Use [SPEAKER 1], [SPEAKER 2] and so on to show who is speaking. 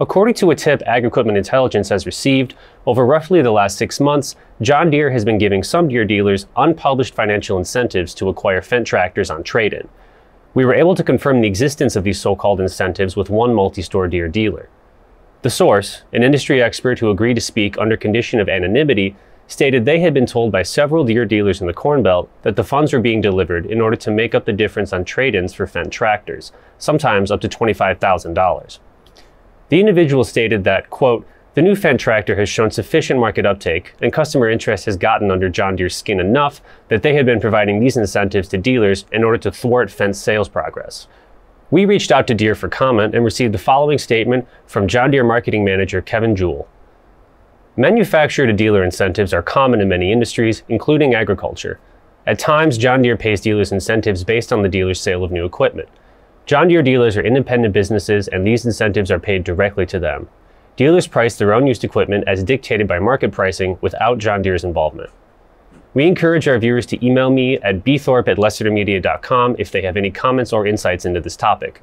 [SPEAKER 1] According to a tip Ag Equipment Intelligence has received, over roughly the last six months, John Deere has been giving some Deere dealers unpublished financial incentives to acquire Fendt tractors on trade in. We were able to confirm the existence of these so called incentives with one multi store Deere dealer. The source, an industry expert who agreed to speak under condition of anonymity, stated they had been told by several Deere dealers in the Corn Belt that the funds were being delivered in order to make up the difference on trade ins for Fendt tractors, sometimes up to $25,000. The individual stated that, quote, the new Fendt tractor has shown sufficient market uptake, and customer interest has gotten under John Deere's skin enough that they had been providing these incentives to dealers in order to thwart Fendt's sales progress. We reached out to Deere for comment and received the following statement from John Deere marketing manager Kevin Jewell. Manufacturer to dealer incentives are common in many industries, including agriculture. At times, John Deere pays dealers incentives based on the dealer's sale of new equipment. John Deere dealers are independent businesses and these incentives are paid directly to them. Dealers price their own used equipment as dictated by market pricing without John Deere's involvement. We encourage our viewers to email me at bthorpe at lessitermedia.com if they have any comments or insights into this topic.